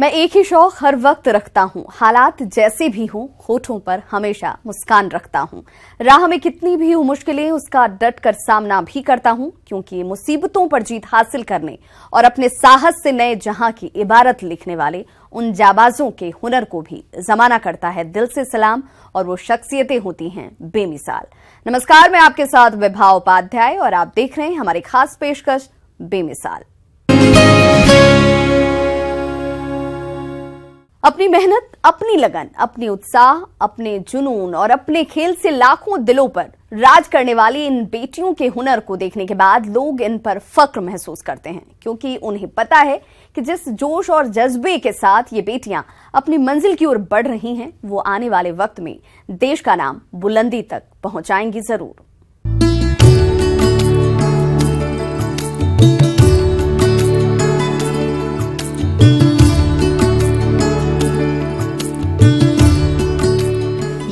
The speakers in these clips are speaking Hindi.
मैं एक ही शौक हर वक्त रखता हूँ। हालात जैसे भी हों, होठों पर हमेशा मुस्कान रखता हूँ। राह में कितनी भी हो मुश्किलें, उसका डट कर सामना भी करता हूँ, क्योंकि मुसीबतों पर जीत हासिल करने और अपने साहस से नए जहाँ की इबारत लिखने वाले उन जाबाजों के हुनर को भी जमाना करता है दिल से सलाम और वो शख्सियतें होती हैं बेमिसाल। नमस्कार, मैं आपके साथ विभा उपाध्याय और आप देख रहे हैं हमारी खास पेशकश बेमिसाल। अपनी मेहनत, अपनी लगन, अपनी उत्साह, अपने जुनून और अपने खेल से लाखों दिलों पर राज करने वाली इन बेटियों के हुनर को देखने के बाद लोग इन पर फक्र महसूस करते हैं। क्योंकि उन्हें पता है कि जिस जोश और जज्बे के साथ ये बेटियाँ अपनी मंजिल की ओर बढ़ रही हैं, वो आने वाले वक्त में देश का नाम बुलंदी तक पहुंचाएँगी ज़रूर।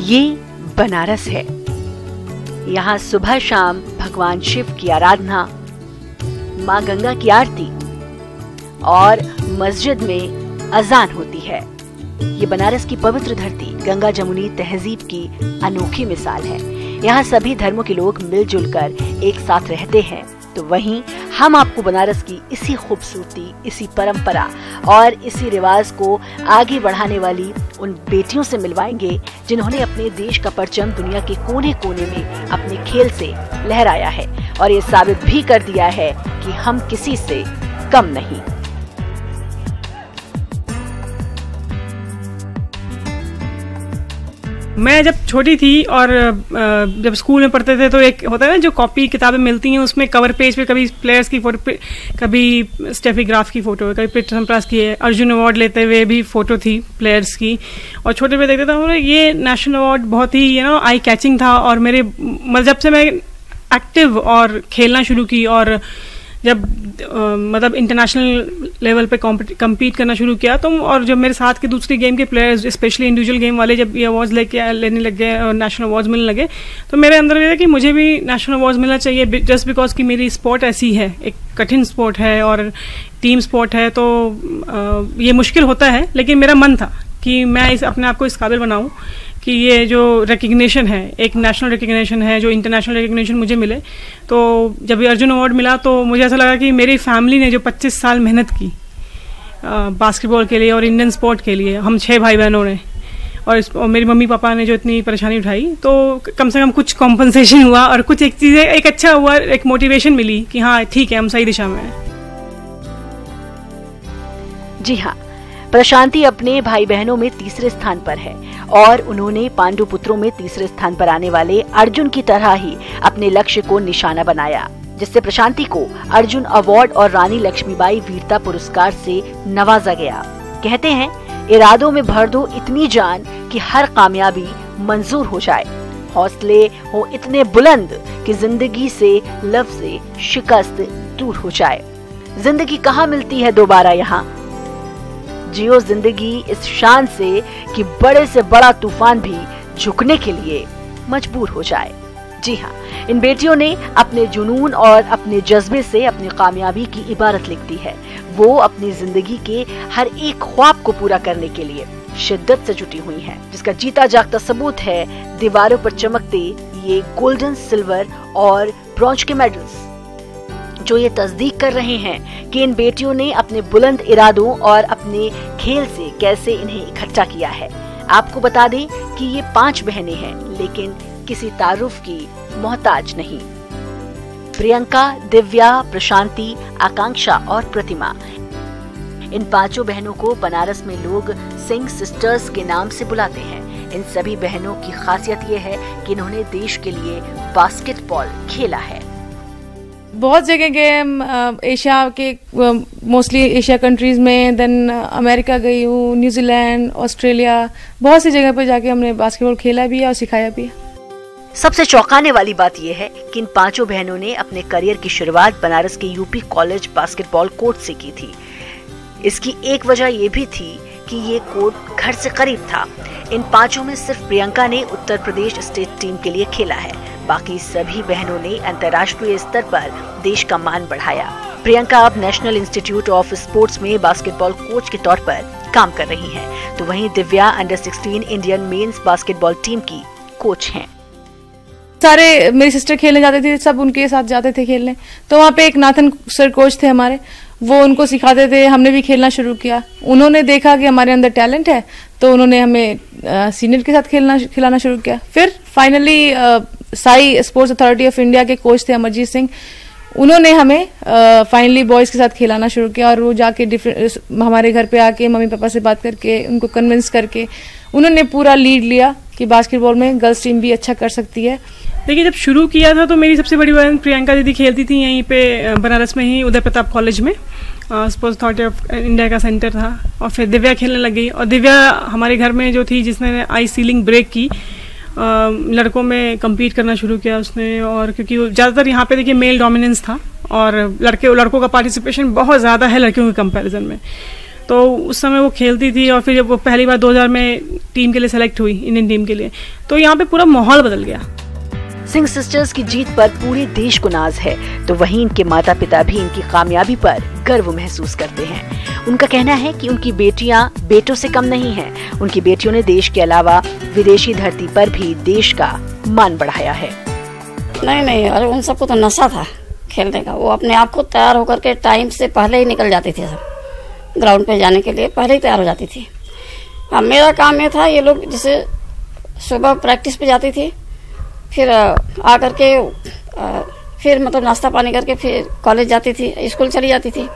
ये बनारस है। यहाँ सुबह शाम भगवान शिव की आराधना, माँ गंगा की आरती और मस्जिद में अजान होती है। ये बनारस की पवित्र धरती गंगा जमुनी तहजीब की अनोखी मिसाल है। यहाँ सभी धर्मों के लोग मिलजुल कर एक साथ रहते हैं। तो वहीं हम आपको बनारस की इसी खूबसूरती, इसी परंपरा और इसी रिवाज को आगे बढ़ाने वाली उन बेटियों से मिलवाएँगे, जिन्होंने अपने देश का परचम दुनिया के कोने कोने में अपने खेल से लहराया है और ये साबित भी कर दिया है कि हम किसी से कम नहीं। मैं जब छोटी थी और जब स्कूल में पढ़ते थे तो एक होता है ना, जो कॉपी किताबें मिलती हैं, उसमें कवर पेज पे कभी प्लेयर्स की फ़ोटो, कभी स्टेफी ग्राफ की फ़ोटो, कभी पीटर संप्रास की है अर्जुन अवार्ड लेते हुए भी फ़ोटो थी प्लेयर्स की। और छोटे पे देखते थे ये नेशनल अवार्ड बहुत ही यू नो आई कैचिंग था और मेरे मतलब जब से मैं एक्टिव और खेलना शुरू की और जब आ, मतलब इंटरनेशनल लेवल पे कम्पीट करना शुरू किया तो और जब मेरे साथ के दूसरी गेम के प्लेयर्स स्पेशली इंडिविजुअल गेम वाले जब ये अवार्ड्स लेके लेने लग गए और नेशनल अवार्ड्स मिलने लगे तो मेरे अंदर ये कि मुझे भी नेशनल अवार्ड्स मिलना चाहिए जस्ट बिकॉज़ कि मेरी स्पोर्ट ऐसी है एक कठिन स्पोर्ट है और टीम स्पोर्ट है तो आ, ये मुश्किल होता है लेकिन मेरा मन था कि मैं इस अपने आप को इस काबिल बनाऊँ। कि ये जो रिकग्निशन है एक नेशनल रिकग्निशन है जो इंटरनेशनल रिकग्निशन मुझे मिले तो जब ये अर्जुन अवार्ड मिला तो मुझे ऐसा लगा कि मेरी फैमिली ने जो 25 साल मेहनत की बास्केटबॉल के लिए और इंडियन स्पोर्ट के लिए हम छः भाई बहनों ने और, इस, और मेरी मम्मी पापा ने जो इतनी परेशानी उठाई तो कम से कम कुछ कॉम्पनसेशन हुआ और कुछ एक चीज़ें एक अच्छा हुआ एक मोटिवेशन मिली कि हाँ ठीक है हम सही दिशा में हैं। जी हाँ। प्रशांति अपने भाई बहनों में तीसरे स्थान पर है और उन्होंने पांडु पुत्रों में तीसरे स्थान पर आने वाले अर्जुन की तरह ही अपने लक्ष्य को निशाना बनाया, जिससे प्रशांति को अर्जुन अवार्ड और रानी लक्ष्मीबाई वीरता पुरस्कार से नवाजा गया। कहते हैं, इरादों में भर दो इतनी जान कि हर कामयाबी मंजूर हो जाए। हौसले हो इतने बुलंद कि ज़िंदगी से लफ्ज शिकस्त दूर हो जाए। ज़िंदगी कहाँ मिलती है दोबारा यहाँ? जियो ज़िंदगी इस शान से कि बड़े से बड़ा तूफ़ान भी झुकने के लिए मजबूर हो जाए। जी हाँ इन बेटियों ने अपने जुनून और अपने जज्बे से अपनी कामयाबी की इबारत लिख दी है। वो अपनी ज़िंदगी के हर एक ख्वाब को पूरा करने के लिए शिद्दत से जुटी हुई हैं, जिसका जीता जागता सबूत है दीवारों पर चमकते ये गोल्डन सिल्वर और ब्रॉन्ज के मेडल्स। जो ये तस्दीक कर रहे हैं कि इन बेटियों ने अपने बुलंद इरादों और अपने खेल से कैसे इन्हें इकट्ठा किया है। आपको बता दें कि ये पाँच बहनें हैं, लेकिन किसी तारुफ की मोहताज नहीं। प्रियंका, दिव्या, प्रशांति, आकांक्षा और प्रतिमा। इन पाँचों बहनों को बनारस में लोग सिंह सिस्टर्स के नाम से बुलाते हैं। इन सभी बहनों की खासियत ये है कि इन्होंने देश के लिए बास्केटबॉल खेला है। बहुत जगह गए एशिया के मोस्टली एशिया कंट्रीज़ में देन अमेरिका गई हूँ न्यूजीलैंड ऑस्ट्रेलिया बहुत सी जगह पर जाके हमने बास्केटबॉल खेला भी है और सिखाया भी है। सबसे चौंकाने वाली बात यह है कि इन पाँचों बहनों ने अपने करियर की शुरुआत बनारस के यूपी कॉलेज बास्केटबॉल कोर्ट से की थी। इसकी एक वजह यह भी थी कि ये कोर्ट घर से करीब था। इन पाँचों में सिर्फ़ प्रियंका ने उत्तर प्रदेश स्टेट टीम के लिए खेला है। बाकी सभी बहनों ने अंतर्राष्ट्रीय स्तर पर देश का मान बढ़ाया। प्रियंका अब नेशनल इंस्टीट्यूट ऑफ़ स्पोर्ट्स में बास्केटबॉल कोच के तौर पर काम कर रही हैं। तो वहीं Divya under 16 Indian men's basketball team की कोच हैं। सारे मेरी सिस्टर खेलने जाते थे, सब उनके साथ जाते थे खेलने। तो वहाँ पे एक नाथन सर कोच थे हमारे। वो उनको सिखाते थे, हमने भी खेलना शुरू किया। उन्होंने देखा कि हमारे अंदर टैलेंट है तो उन्होंने हमें सीनियर के साथ खेलना खिलाना शुरू किया। फिर finally SAI sports authority of India के कोच थे अमरजीत सिंह। उन्होंने हमें फाइनली बॉयज़ के साथ खिलाना शुरू किया और वो जाके हमारे घर पे आके, मम्मी पापा से बात करके, उनको कन्विंस करके, उन्होंने पूरा लीड लिया कि बास्केटबॉल में गर्ल्स टीम भी अच्छा कर सकती है। देखिए जब शुरू किया था तो मेरी सबसे बड़ी बहन प्रियंका दीदी खेलती थी यहीं पे बनारस में ही उदय प्रताप कॉलेज में। स्पोर्ट्स अथॉरिटी ऑफ़ इंडिया का सेंटर था। और फिर दिव्या खेलने लग गई। और दिव्या हमारे घर में जो थी जिसने आई सीलिंग ब्रेक की आ, लड़कों में कम्पीट करना शुरू किया उसने। और क्योंकि ज़्यादातर यहाँ पे देखिए मेल डोमिनेंस था। और लड़के लड़कों का पार्टिसिपेशन बहुत ज़्यादा है लड़कियों के कंपैरिजन में। तो उस समय वो खेलती थी और फिर जब वो पहली बार 2000 में टीम के लिए सेलेक्ट हुई इंडियन टीम के लिए तो यहाँ पे पूरा माहौल बदल गया। सिंह सिस्टर्स की जीत पर पूरे देश को नाज है। तो वहीं इनके माता पिता भी इनकी कामयाबी पर गर्व महसूस करते हैं। उनका कहना है कि उनकी बेटियाँ बेटों से कम नहीं हैं। उनकी बेटियों ने देश के अलावा विदेशी धरती पर भी देश का मान बढ़ाया है। नहीं नहीं, अरे उन सबको तो नशा था खेलने का। वो अपने आप को तैयार होकर के टाइम से पहले ही निकल जाते थे सब। ग्राउंड पे जाने के लिए पहले ही तैयार हो जाती थी। अब मेरा काम ये था, ये लोग जैसे सुबह प्रैक्टिस पे जाती थी फिर आ करके फिर मतलब नाश्ता पानी करके फिर कॉलेज जाती थी स्कूल चली जाती थी।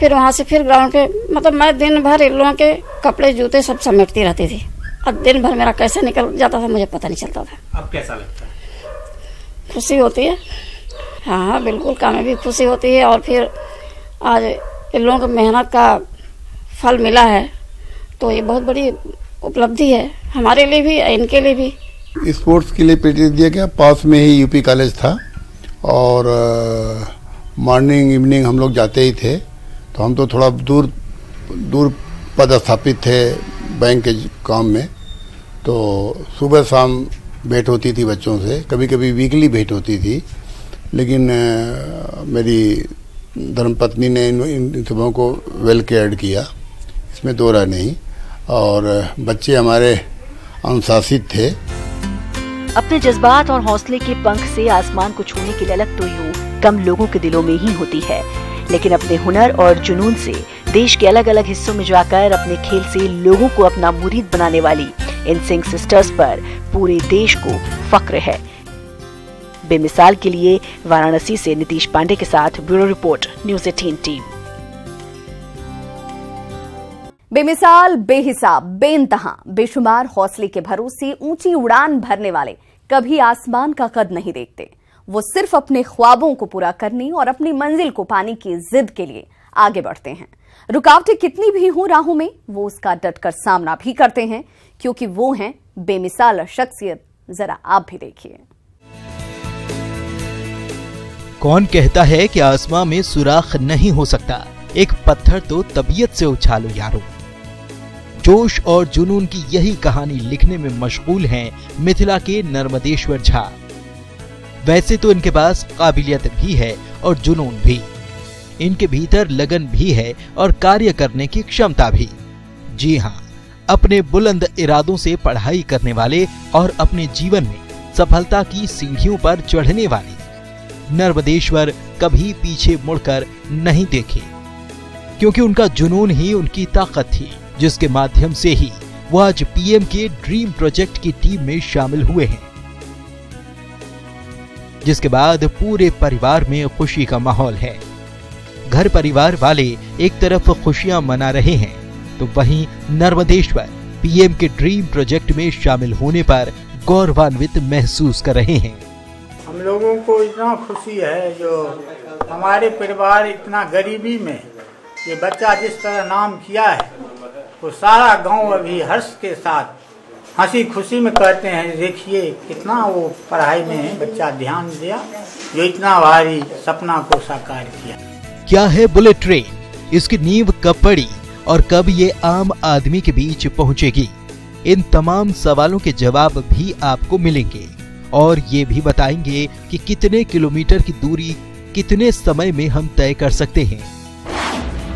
फिर वहाँ से फिर ग्राउंड पे मतलब मैं दिन भर इन लोगों के कपड़े जूते सब समेटती रहती थी। अब दिन भर मेरा कैसे निकल जाता था मुझे पता नहीं चलता था। अब कैसा लगता है? खुशी होती है। हाँ हाँ बिल्कुल काम भी खुशी होती है और फिर आज इन लोगों की मेहनत का फल मिला है तो ये बहुत बड़ी उपलब्धि है। हमारे लिए भी इनके लिए भी। स्पोर्ट्स के लिए पेटेंट दिया गया। पास में ही यूपी कॉलेज था और मॉर्निंग इवनिंग हम लोग जाते ही थे। तो हम तो थोड़ा दूर दूर पदस्थापित थे बैंक के काम में। तो सुबह शाम भेंट होती थी बच्चों से। कभी कभी वीकली भेंट होती थी। लेकिन आ, मेरी धर्मपत्नी ने इन, इन सबों को वेल केयर्ड किया। इसमें दो नहीं। और बच्चे हमारे अनुशासित थे। अपने जज्बात और हौसले के पंख से आसमान को छूने की ललक तो यूँ कम लोगों के दिलों में ही होती है। लेकिन अपने हुनर और जुनून से देश के अलग अलग हिस्सों में जाकर अपने खेल से लोगों को अपना मुरीद बनाने वाली इन सिंह सिस्टर्स पर पूरे देश को फक्र है। बेमिसाल के लिए वाराणसी से नीतीश पांडे के साथ bureau report, news eighteen team. बेमिसाल, बेहिसाब बेनतहा बेशुमार हौसले के भरोसे, ऊँची उड़ान भरने वाले कभी आसमान का कद नहीं देखते। वो सिर्फ़ अपने ख्वाबों को पूरा करने और अपनी मंजिल को पाने की जिद के लिए आगे बढ़ते हैं। रुकावटें कितनी भी हों राहों में, वो उसका डटकर सामना भी करते हैं, क्योंकि वो हैं बेमिसाल शख्सियत। जरा आप भी देखिए। कौन कहता है कि आसमां में सुराख नहीं हो सकता? एक पत्थर तो तबीयत से उछालो, यारो। जोश और जुनून की यही कहानी लिखने में मशगूल हैं मिथिला के नर्मदेश्वर झा। वैसे तो इनके पास काबिलियत भी है और जुनून भी। इनके भीतर लगन भी है और कार्य करने की क्षमता भी। जी हाँ अपने बुलंद इरादों से पढ़ाई करने वाले और अपने जीवन में सफलता की सीढ़ियों पर चढ़ने वाले। नर्मदेश्वर कभी पीछे मुड़कर नहीं देखे, क्योंकि उनका जुनून ही उनकी ताकत थी। जिसके माध्यम से ही वो आज पीएम के ड्रीम प्रोजेक्ट की टीम में शामिल हुए हैं। जिसके बाद पूरे परिवार में खुशी का माहौल है। घर परिवार वाले एक तरफ़ खुशियाँ मना रहे हैं तो वहीं नर्मदेश्वर पीएम के ड्रीम प्रोजेक्ट में शामिल होने पर गौरवान्वित महसूस कर रहे हैं। हम लोगों को इतना खुशी है जो हमारे परिवार इतना गरीबी में, ये बच्चा जिस तरह नाम किया है वो सारा गाँव अभी हर्ष के साथ हँसी खुशी में कहते हैं, देखिए, कितना वो पढ़ाई में बच्चा ध्यान दिया, जो इतना भारी सपना को साकार किया। क्या है बुलेट ट्रेन इसकी नींव कब पड़ी और कब ये आम आदमी के बीच पहुंचेगी? इन तमाम सवालों के जवाब भी आपको मिलेंगे। और ये भी बताएँगे कि कितने किलोमीटर की दूरी, कितने समय में हम तय कर सकते हैं।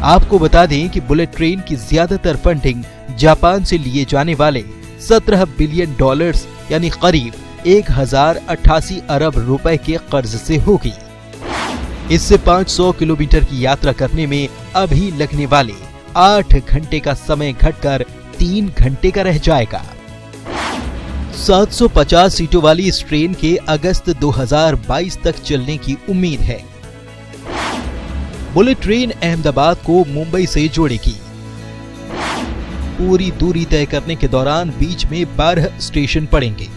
आपको बता दें कि बुलेट ट्रेन की ज़्यादातर फंडिंग जापान से लिए जाने वाले 17 बिलियन डॉलर्स यानी करीब एक हज़ार अट्ठासी अरब रुपए के कर्ज से होगी। इससे 500 किलोमीटर की यात्रा करने में अभी लगने वाले आठ घंटे का समय घटकर तीन घंटे का रह जाएगा। 750 सीटों वाली इस ट्रेन के अगस्त 2022 तक चलने की उम्मीद है। बुलेट ट्रेन अहमदाबाद को मुंबई से जोड़ेगी। पूरी दूरी तय करने के दौरान बीच में 12 स्टेशन पड़ेंगे।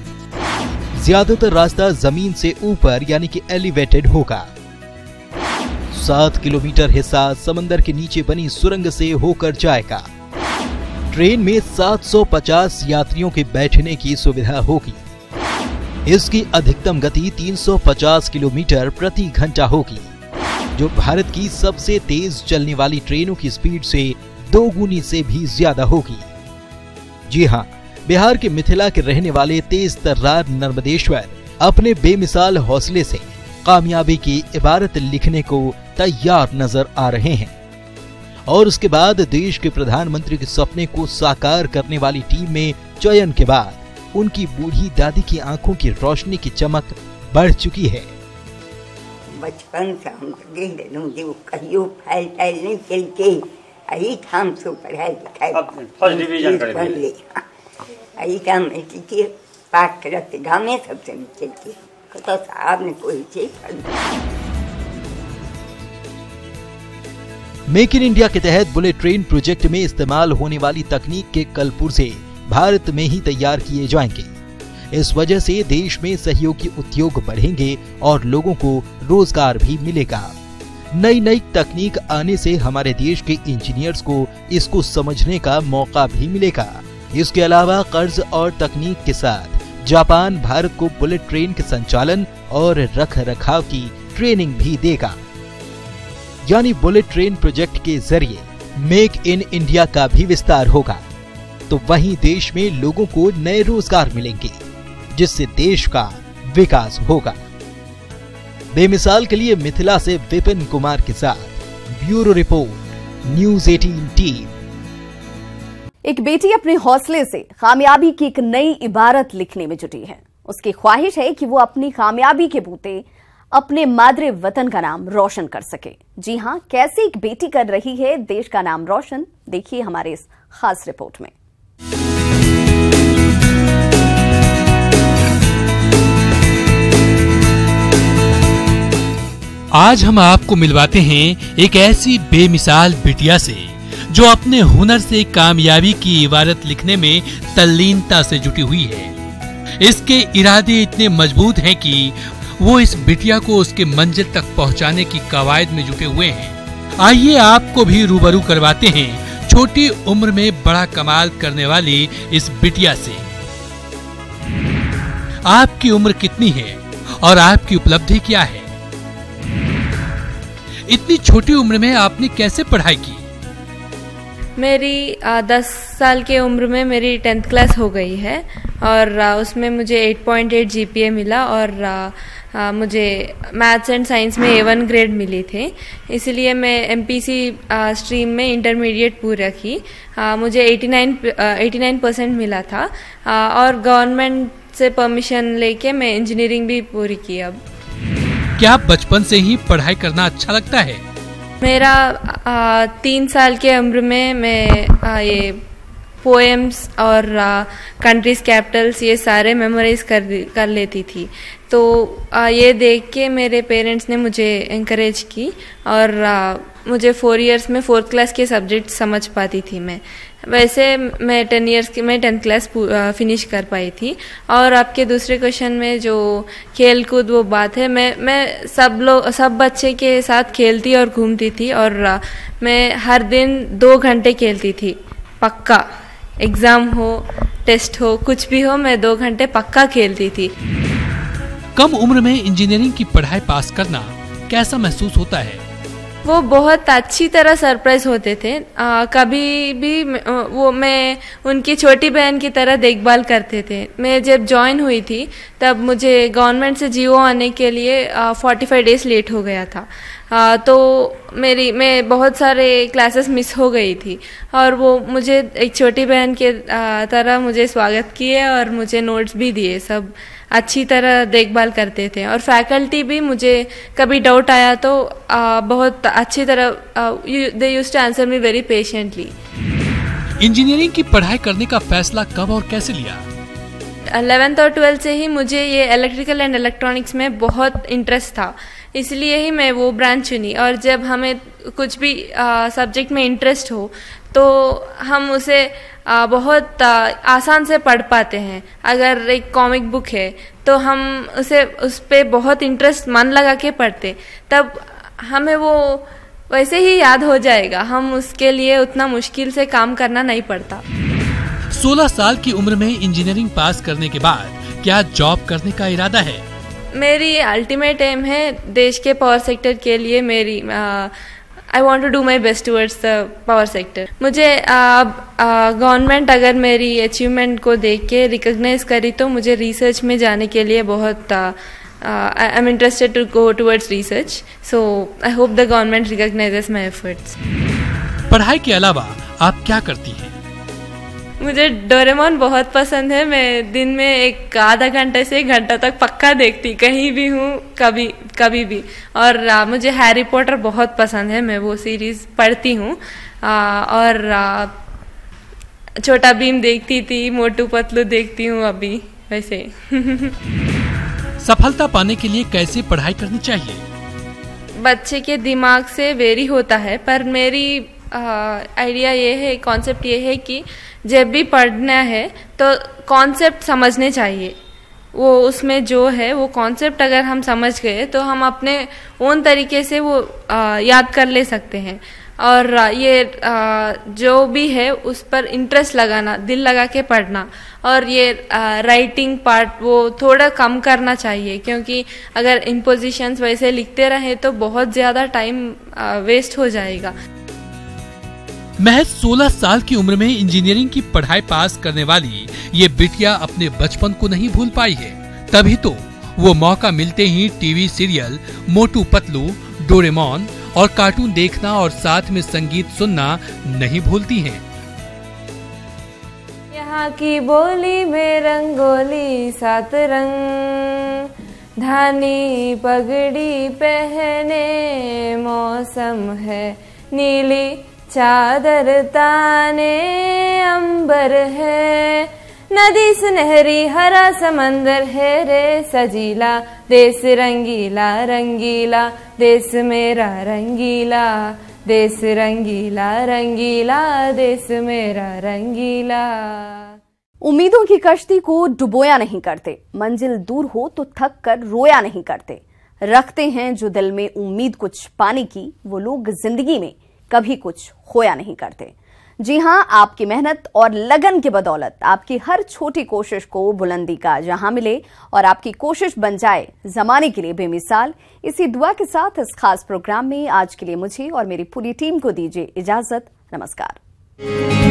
ज़्यादातर रास्ता ज़मीन से ऊपर, यानी कि एलिवेटेड होगा। सात किलोमीटर हिस्सा समंदर के नीचे बनी सुरंग से होकर जाएगा। ट्रेन में 750 यात्रियों के बैठने की सुविधा होगी। इसकी अधिकतम गति 350 किलोमीटर प्रति घंटा होगी। जो भारत की सबसे तेज चलने वाली ट्रेनों की स्पीड से दो गुनी से भी ज़्यादा होगी। जी हाँ बिहार के मिथिला के रहने वाले तेज तर्रार नर्मदेश्वर अपने बेमिसाल हौसले से कामयाबी की इबारत लिखने को तैयार नज़र आ रहे हैं। और उसके बाद देश के प्रधानमंत्री के सपने को साकार करने वाली टीम में चयन के बाद उनकी बूढ़ी दादी की आँखों की रोशनी की चमक बढ़ चुकी है। बचपन से हम तो देख रहे जो कहियो फैल फैल नहीं चल के अही काम सो पढ़ाई लिखाई फ़र्स्ट डिवीज़न कर पढ़ ले अही काम में टीचर पाठ करते गाँव में सबसे नीचे के तो साहब ने कोई चीज़ पढ़ मेक इन इंडिया के तहत बुलेट ट्रेन प्रोजेक्ट में इस्तेमाल होने वाली तकनीक के कल पुर्जे भारत में ही तैयार किए जाएँगे। इस वजह से देश में सहयोगी उद्योग बढ़ेंगे और लोगों को रोज़गार भी मिलेगा। नई नई तकनीक आने से हमारे देश के इंजीनियर्स को इसको समझने का मौका भी मिलेगा। इसके अलावा कर्ज और तकनीक के साथ जापान, भारत को बुलेट ट्रेन के संचालन और रख रखाव की ट्रेनिंग भी देगा। यानी बुलेट ट्रेन प्रोजेक्ट के ज़रिए मेक इन इंडिया का भी विस्तार होगा। तो वहीं देश में लोगों को नए रोज़गार मिलेंगे। जिससे देश का विकास होगा। बेमिसाल के लिए मिथिला से विपिन कुमार के साथ ब्यूरो रिपोर्ट, न्यूज़ 18 टीम। एक बेटी अपने हौसले से कामयाबी की एक नई इबारत लिखने में जुटी है। उसकी ख्वाहिश है कि वो अपनी कामयाबी के बूते अपने मादरे वतन का नाम रोशन कर सके। जी हाँ, कैसे एक बेटी कर रही है, देश का नाम रोशन, देखिए हमारे इस खास रिपोर्ट में। आज हम आपको मिलवाते हैं एक ऐसी बेमिसाल बिटिया से, जो अपने हुनर से कामयाबी की इबारत लिखने में तल्लीनता से जुटी हुई है। इसके इरादे इतने मज़बूत हैं कि वो इस बिटिया को उसके मंजिल तक पहुँचाने की कवायद में जुटे हुए हैं। आइए आपको भी रूबरू करवाते हैं छोटी उम्र में बड़ा कमाल करने वाली इस बिटिया से। आपकी उम्र कितनी है और आपकी उपलब्धि क्या है? इतनी छोटी उम्र में आपने कैसे पढ़ाई की? मेरी आ, दस साल के उम्र में मेरी टेंथ क्लास हो गई है और आ, उसमें मुझे 8.8 जीपीए मिला और आ, आ, मुझे मैथ्स एंड साइंस में ए वन ग्रेड मिली थी। इसलिए मैं एमपीसी स्ट्रीम में इंटरमीडिएट पूरा की। आ, मुझे 89 89 परसेंट मिला था। आ, और गवर्नमेंट से परमिशन लेके मैं इंजीनियरिंग भी पूरी की अब। क्या बचपन से ही पढ़ाई करना अच्छा लगता है? मेरा आ, तीन साल के उम्र में मैं आ, ये पोएम्स और कंट्रीज़ कैपिटल्स ये सारे मेमोराइज कर कर लेती थी। तो आ, ये देख के मेरे पेरेंट्स ने मुझे इंकरेज की और मुझे फोर इयर्स में फोर्थ क्लास के सब्जेक्ट समझ पाती थी मैं। वैसे मैं टेन इयर्स की, मैं टेंथ क्लास फिनिश कर पाई थी। और आपके दूसरे क्वेश्चन में जो खेल कूद वो बात है, मैं मैं सब लोग सब बच्चे के साथ खेलती और घूमती थी और मैं हर दिन दो घंटे खेलती थी, पक्का। एग्ज़ाम हो टेस्ट हो, कुछ भी हो, मैं दो घंटे पक्का खेलती थी। कम उम्र में इंजीनियरिंग की पढ़ाई पास करना कैसा महसूस होता है? वो बहुत अच्छी तरह सरप्राइज़ होते थे। आ, कभी भी वो मैं उनकी छोटी बहन की तरह देखभाल करते थे। मैं जब ज्वाइन हुई थी तब मुझे गवर्नमेंट से जीओ आने के लिए फोर्टी फाइव डेज़ लेट हो गया था। आ, तो मेरी मैं बहुत सारे क्लासेस मिस हो गई थी। और वो मुझे एक छोटी बहन के तरह मुझे स्वागत किए और मुझे नोट्स भी दिए सब। अच्छी तरह देखभाल करते थे। और फैकल्टी भी मुझे कभी डाउट आया तो आ, बहुत अच्छी तरह they used to answer me very patiently engineering की पढ़ाई करने का फैसला कब और कैसे लिया? अलेवेंथ और ट्वेल्थ से ही मुझे ये इलेक्ट्रिकल एंड इलेक्ट्रॉनिक्स में बहुत इंटरेस्ट था। इसलिए ही मैं वो ब्रांच चुनी। और जब हमें कुछ भी सब्जेक्ट में इंटरेस्ट हो तो हम उसे बहुत आसान से पढ़ पाते हैं। अगर एक कॉमिक बुक है तो हम उसे उस पर बहुत इंटरेस्ट मन लगा के पढ़ते। तब हमें वो वैसे ही याद हो जाएगा। हम उसके लिए उतना मुश्किल से काम करना नहीं पड़ता। 16 साल की उम्र में इंजीनियरिंग पास करने के बाद क्या जॉब करने का इरादा है? मेरी अल्टीमेट एम है देश के पावर सेक्टर के लिए मेरी I want to do my best towards the power sector मुझे गवर्नमेंट अगर मेरी अचीवमेंट को देख के रिकोगनाइज करी तो मुझे रिसर्च में जाने के लिए बहुत I am interested to go towards research so I hope the government recognises my efforts पढ़ाई के अलावा आप क्या करती हैं? मुझे डोरेमोन बहुत पसंद है। मैं दिन में एक आधा घंटे से एक घंटा तक पक्का देखती कहीं भी हूँ कभी कभी भी। और आ, मुझे हैरी पॉटर बहुत पसंद है। मैं वो सीरीज़ पढ़ती हूँ। और आ, छोटा भीम देखती थी मोटू पतलू देखती हूँ अभी वैसे। सफलता पाने के लिए कैसे पढ़ाई करनी चाहिए? बच्चे के दिमाग से वेरी होता है पर मेरी आइडिया ये है कॉन्सेप्ट ये है कि जब भी पढ़ना है तो कॉन्सेप्ट समझने चाहिए। वो उसमें जो है वो कॉन्सेप्ट अगर हम समझ गए तो हम अपने ओन तरीके से वो आ, याद कर ले सकते हैं। और ये आ, जो भी है उस पर इंटरेस्ट लगाना दिल लगा के पढ़ना। और ये आ, राइटिंग पार्ट वो थोड़ा कम करना चाहिए क्योंकि अगर इम्पोजिशंस वैसे लिखते रहे तो बहुत ज़्यादा टाइम वेस्ट हो जाएगा। महज 16 साल की उम्र में इंजीनियरिंग की पढ़ाई पास करने वाली ये बिटिया अपने बचपन को नहीं भूल पाई है तभी तो वो मौका मिलते ही TV serial Motu Patlu, Doraemon और कार्टून देखना और साथ में संगीत सुनना नहीं भूलती हैं। यहाँ की बोली में रंगोली सात रंग, धानी पगड़ी पहने मौसम है नीली चादर ताने अंबर है, नदी सुनहरी, हरा समंदर है रे सजीला, देश रंगीला रंगीला, देश मेरा रंगीला, देश रंगीला रंगीला, देश मेरा रंगीला। उम्मीदों की कश्ती को डुबोया नहीं करते, मंजिल दूर हो तो थक कर रोया नहीं करते। रखते हैं जो दिल में उम्मीद कुछ पाने की, वो लोग ज़िंदगी में कभी कुछ खोया नहीं करते। जी हाँ, आपकी मेहनत और लगन की बदौलत आपकी हर छोटी कोशिश को बुलंदी का जहाँ मिले और आपकी कोशिश बन जाए जमाने के लिए बेमिसाल। इसी दुआ के साथ इस खास प्रोग्राम में आज के लिए मुझे और मेरी पूरी टीम को दीजिए इजाज़त। नमस्कार।